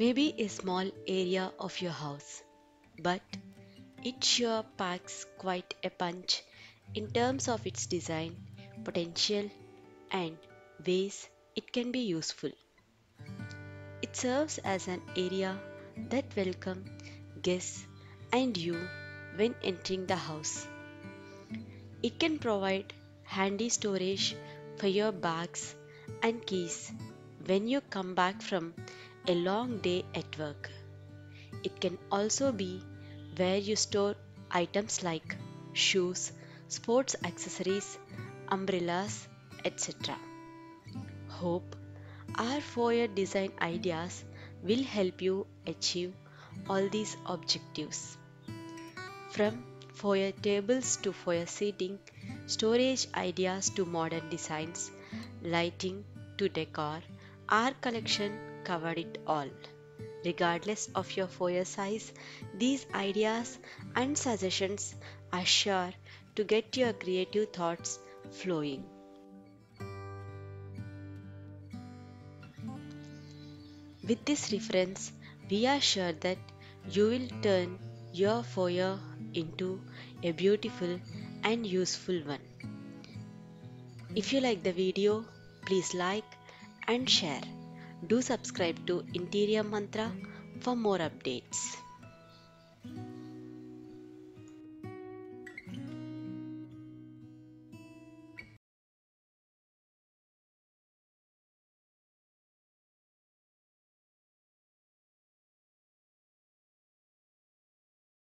Maybe a small area of your house, but it sure packs quite a punch in terms of its design, potential, and ways it can be useful. It serves as an area that welcomes guests and you when entering the house. It can provide handy storage for your bags and keys when you come back from a long day at work. It can also be where you store items like shoes, sports accessories, umbrellas, etc. Hope our foyer design ideas will help you achieve all these objectives. From foyer tables to foyer seating, storage ideas to modern designs, lighting to decor, our collection covered it all. Regardless of your foyer size, these ideas and suggestions are sure to get your creative thoughts flowing. With this reference, we are sure that you will turn your foyer into a beautiful and useful one. If you like the video, please like and share. Do subscribe to Interior Mantra for more updates.